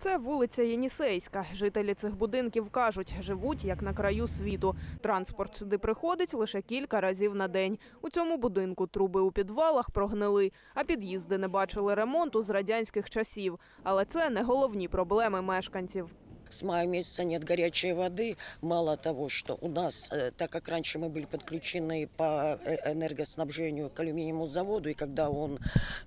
Це вулиця Єнісейська. Жителі цих будинків кажуть, живуть як на краю світу. Транспорт сюди приходить лише кілька разів на день. У цьому будинку труби у підвалах прогнили, а під'їзди не бачили ремонту з радянських часів. Але це не головні проблеми мешканців. С мая месяца нет горячей воды. Мало того, что у нас, э, так как раньше мы были подключены по э, энергоснабжению к алюминиевому заводу, и когда он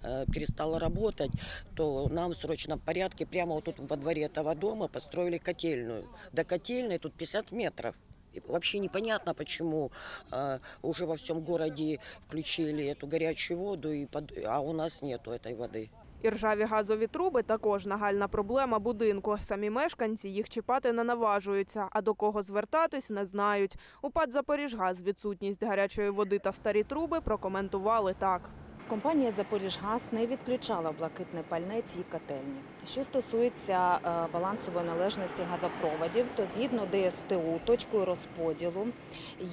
э, перестал работать, то нам в срочном порядке прямо вот тут во дворе этого дома построили котельную. До котельной тут 50 метров. И вообще непонятно, почему э, уже во всем городе включили эту горячую воду, и под- а у нас нету этой воды. І ржаві газові труби також нагальна проблема будинку. Самі мешканці їх чіпати не наважуються, а до кого звертатись не знають. У ПАД «Запоріжгаз» відсутність гарячої води та старі труби прокоментували так. Компанія Запоріжгаз не відключала блакитне пальне цій котельні. Що стосується е, балансової належності газопроводів, то згідно ДСТУ точкою розподілу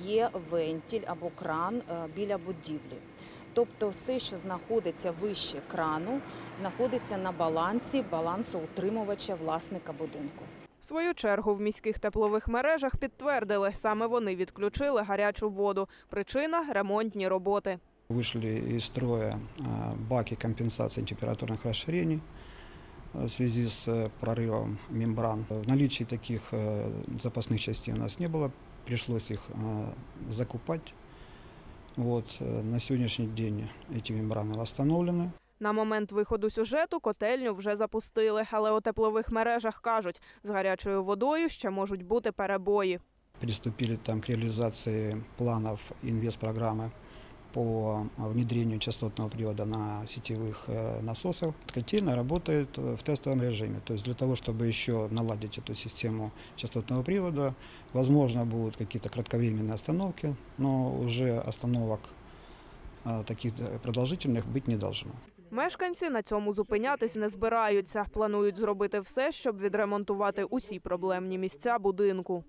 є вентиль або кран е, біля будівлі. Тобто все, що знаходиться вище крану, знаходиться на балансі балансоутримувача власника будинку. В свою чергу в міських теплових мережах підтвердили, саме вони відключили гарячу воду. Причина ремонтні роботи. Вышли из строя а, баки компенсации температурных расширений а, в связи с э, прорывом мембран. В наличии таких э, запасных частей у нас не было, пришлось их а, закупать. Вот, э, на сегодняшний день эти мембраны восстановлены. На момент виходу сюжету котельню вже запустили, але у теплових мережах кажуть, з гарячою водою ще можуть бути перебої. Приступили там к реализации планов инвестпрограммы по а, внедрению частотного привода на сетевых э, насосах. Котельная работает э, в тестовом режиме. То есть для того, чтобы еще наладить эту систему частотного привода, возможно, будут какие-то кратковременные остановки, но уже остановок а, таких э, продолжительных быть не должно. Мешканці на цьому зупинятись не збираються. Планують зробити все, щоб відремонтувати усі проблемні місця будинку.